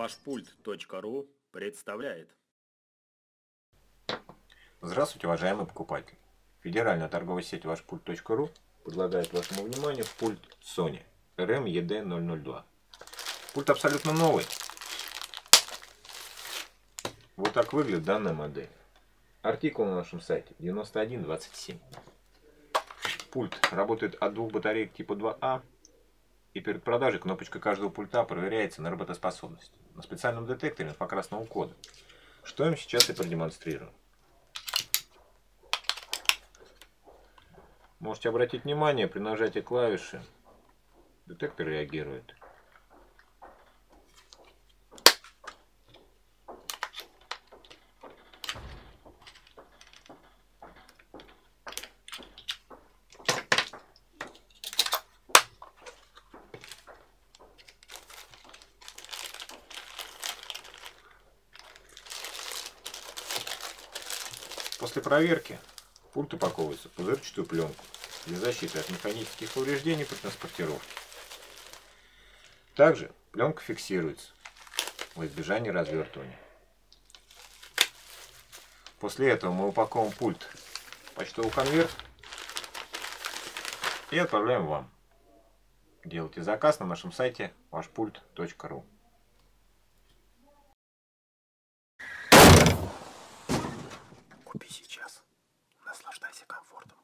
Вашпульт.ру представляет. Здравствуйте, уважаемый покупатель. Федеральная торговая сеть Вашпульт.ру предлагает вашему вниманию пульт Sony RM-ED002. Пульт абсолютно новый. Вот так выглядит данная модель. Артикул на нашем сайте 9127. Пульт работает от двух батареек типа 2А. И перед продажей кнопочка каждого пульта проверяется на работоспособность. На специальном детекторе инфокрасного кода. Что им сейчас и продемонстрирую. Можете обратить внимание, при нажатии клавиши детектор реагирует. После проверки пульт упаковывается в пузырчатую пленку для защиты от механических повреждений при транспортировке. Также пленка фиксируется во избежание развертывания. После этого мы упаковываем пульт в почтовый конверт и отправляем вам. Делайте заказ на нашем сайте вашпульт.ру. Купи сейчас. Наслаждайся комфортом.